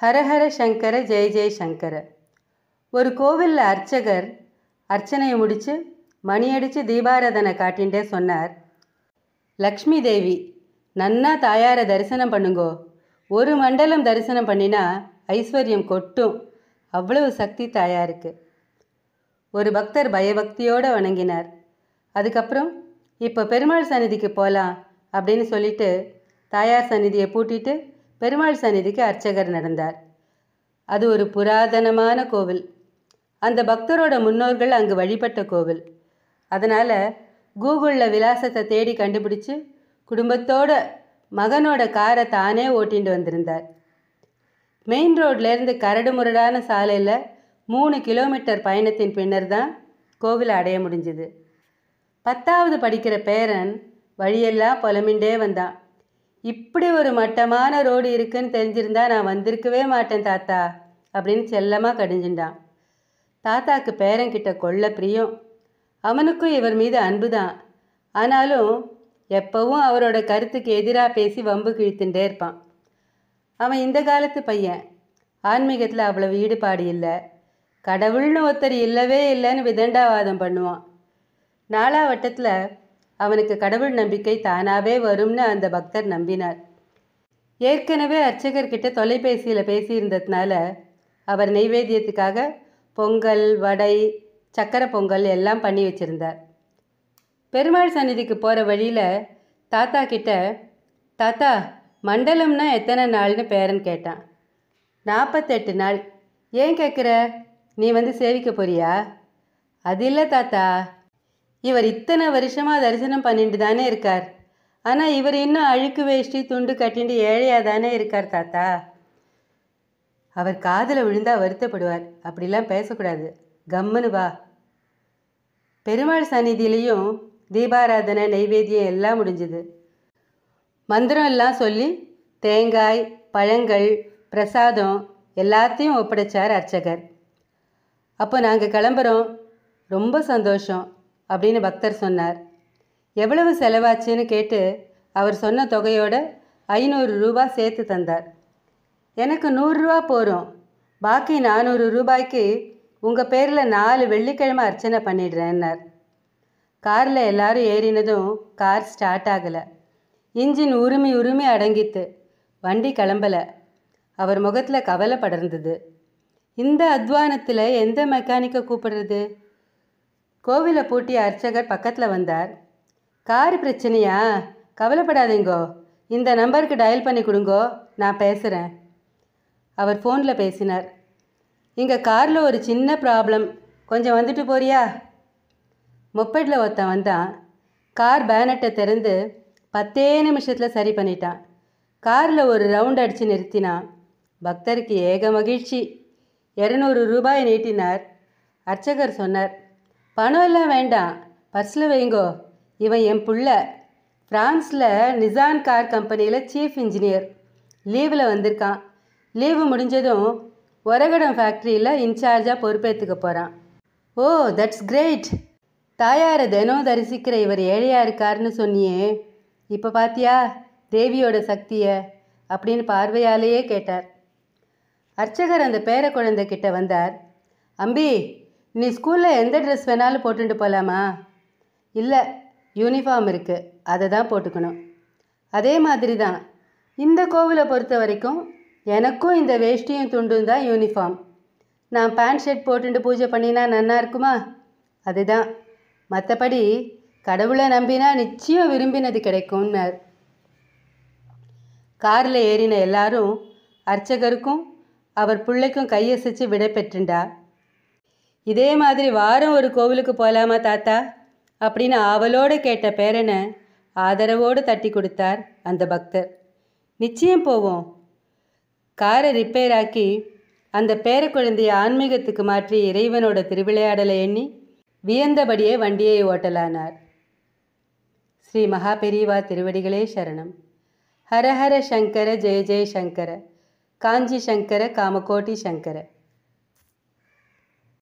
ஹரஹர சங்கர ஜெய ஜெய சங்கர. ஒரு கோவிலில் அர்ச்சகர் அர்ச்சனையை முடித்து மணி அடித்து தீபாராதனை காட்டின்ண்டே சொன்னார். லக்ஷ்மி தேவி நன்னா தாயாரை தரிசனம் பண்ணுங்கோ. ஒரு மண்டலம் தரிசனம் பண்ணினா ஐஸ்வர்யம் கொட்டும். அவ்வளவு சக்தி தாயாருக்கு. ஒரு பக்தர் பயபக்தியோடு வணங்கினார். அதுக்கப்புறம் இப்போ பெருமாள் சந்நிதிக்கு போகலாம் அப்படின்னு சொல்லிட்டு தாயார் சந்நிதியை பூட்டிட்டு பெருமாள் சந்நிதிக்கு அர்ச்சகர் நடந்தார். அது ஒரு புராதனமான கோவில். அந்த பக்தரோட முன்னோர்கள் அங்கு வழிபட்ட கோவில். அதனால் கூகுளில் விலாசத்தை தேடி கண்டுபிடிச்சு குடும்பத்தோட மகனோட காரை தானே ஓட்டிட்டு வந்திருந்தார். மெயின் ரோட்லேருந்து கரடு முரடான சாலையில் மூணு கிலோமீட்டர் பயணத்தின் பின்னர் தான் கோவிலை அடைய முடிஞ்சுது. பத்தாவது படிக்கிற பேரன் வழியெல்லாம் புலமிண்டே வந்தான். இப்படி ஒரு மட்டமான ரோடு இருக்குன்னு தெரிஞ்சிருந்தா நான் வந்திருக்கவே மாட்டேன் தாத்தா அப்படின்னு செல்லமாக கடிஞ்சின்றான் தாத்தாக்கு பேரன்கிட்ட கொள்ள பிரியம். அவனுக்கும் இவர் மீது அன்பு தான் ஆனாலும் எப்பவும் அவரோட கருத்துக்கு எதிராக பேசி வம்பு கிழித்துட்டே இருப்பான். அவன் இந்த காலத்து பையன். ஆன்மீகத்தில் அவ்வளவு ஈடுபாடு இல்லை. கடவுள்னு ஒருத்தர் இல்லவே இல்லைன்னு விதண்டாவாதம் பண்ணுவான். நாலாவட்டத்தில் அவனுக்கு கடவுள் நம்பிக்கை தானாகவே வரும்னு அந்த பக்தர் நம்பினார். ஏற்கனவே அர்ச்சகர்கிட்ட தொலைபேசியில் பேசியிருந்ததுனால அவர் நைவேத்தியத்துக்காக பொங்கல் வடை சக்கரை பொங்கல் எல்லாம் பண்ணி வச்சுருந்தார். பெருமாள் சந்நிதிக்கு போகிற வழியில் தாத்தா கிட்ட தாத்தா மண்டலம்னா எத்தனை நாள்னு பேரன் கேட்டான். நாற்பத்தெட்டு நாள். ஏன் கேட்குற நீ வந்து சேவிக்க போறியா? அது இல்லை தாத்தா. இவர் இத்தனை வருஷமாக தரிசனம் பண்ணிட்டு தானே இருக்கார். ஆனால் இவர் இன்னும் அழுக்கு வேஷ்டி துண்டு கட்டிண்டு ஏழையாக தானே இருக்கார் தாத்தா. அவர் காதில் விழுந்தா வருத்தப்படுவார். அப்படிலாம் பேசக்கூடாது. கம்முன்னு வா. பெருமாள் சந்நிதியிலையும் தீபாராதனை நைவேத்தியம் எல்லாம் முடிஞ்சுது. மந்திரம் எல்லாம் சொல்லி தேங்காய் பழங்கள் பிரசாதம் எல்லாத்தையும் ஒப்படைச்சார் அர்ச்சகர். அப்போ நாங்கள் கிளம்புறோம். ரொம்ப சந்தோஷம். அப்படின்னு பக்தர் சொன்னார். எவ்வளவு செலவாச்சுன்னு கேட்டு அவர் சொன்ன தொகையோட ஐநூறு ரூபா சேர்த்து தந்தார். எனக்கு நூறுரூவா போகிறோம் பாக்கி நானூறு ரூபாய்க்கு உங்கள் பேரில் நாலு வெள்ளிக்கிழமை அர்ச்சனை பண்ணிடுறேன்னார். காரில் எல்லாரும் ஏறினதும் கார் ஸ்டார்ட் ஆகலை. இன்ஜின் உருமி உருமி அடங்கித்து வண்டி கிளம்பலை. அவர் முகத்தில் கவலை படர்ந்தது. இந்த அத்வானத்தில் எந்த மெக்கானிக்கை கூப்பிடுறது? கோவிலை பூட்டி அர்ச்சகர் பக்கத்தில் வந்தார். கார் பிரச்சனையா? கவலைப்படாதீங்கோ. இந்த நம்பருக்கு டயல் பண்ணி கொடுங்கோ. நான் பேசுகிறேன் அவர் ஃபோனில் பேசினார். இங்கே காரில் ஒரு சின்ன ப்ராப்ளம் கொஞ்சம் வந்துட்டு போறியா? மொப்பெட்டில் ஒருத்தன் வந்தான். கார் பேனட்டை திறந்து பத்தே நிமிஷத்தில் சரி பண்ணிட்டான். காரில் ஒரு ரவுண்ட் அடித்து நிறுத்தினான். பக்தருக்கு ஏக மகிழ்ச்சி. இரநூறு ரூபாய் நீட்டினார். அர்ச்சகர் சொன்னார் பணம் எல்லாம் வேண்டாம். பர்ஸில் வைங்கோ. இவன் என் புள்ள. ஃப்ரான்ஸில் நிசான் கார் கம்பெனியில் சீஃப் இன்ஜினியர் லீவில் வந்திருக்கான். லீவு முடிஞ்சதும் ஒரகடம் ஃபேக்ட்ரியில் இன்சார்ஜாக பொறுப்பேற்றுக்க போகிறான் ஓ தட்ஸ் கிரேட் தாயாரை தினம் தரிசிக்கிற இவர் ஏழையாக இருக்காருன்னு சொன்னியே. இப்போ பாத்தியா? தேவியோட சக்தியை அப்படின்னு பார்வையாலேயே கேட்டார். அர்ச்சகர் அந்த பேர குழந்தை கிட்ட வந்தார். அம்பி நீ ஸ்கூலில் எந்த ட்ரெஸ் வேணாலும் போட்டுட்டு போகலாமா இல்லை யூனிஃபார்ம் இருக்குது அதை தான் போட்டுக்கணும். அதே மாதிரி தான் இந்த கோவிலை பொறுத்த வரைக்கும் எனக்கும் இந்த வேஷ்டியும் துண்டும் தான் யூனிஃபார்ம் நான் பேண்ட் ஷர்ட் போட்டுட்டு பூஜை பண்ணினா நன்னா இருக்குமா? அதுதான். மற்றபடி கடவுளை நம்பினா நிச்சயம் விரும்பினது கிடைக்கும்னார். காரில் ஏறின எல்லாரும் அர்ச்சகருக்கும் அவர் பிள்ளைக்கும் கையசைச்சு விடை பெற்றுண்டா? இதே மாதிரி வாரம் ஒரு கோவிலுக்கு போகலாமா தாத்தா? அப்படின்னு ஆவலோடு கேட்ட பேரனை ஆதரவோடு தட்டி கொடுத்தார் அந்த பக்தர். நிச்சயம் போவோம். காரை ரிப்பேர் ஆக்கி அந்த பேர குழந்தையை ஆன்மீகத்துக்கு மாற்றி இறைவனோட திருவிளையாடலை எண்ணி வியந்தபடியே வண்டியை ஓட்டலானார். ஸ்ரீ மகாபெரிவா திருவடிகளே சரணம். ஹரஹர சங்கர ஜெய ஜெய சங்கர காஞ்சி சங்கர காமகோட்டி சங்கர.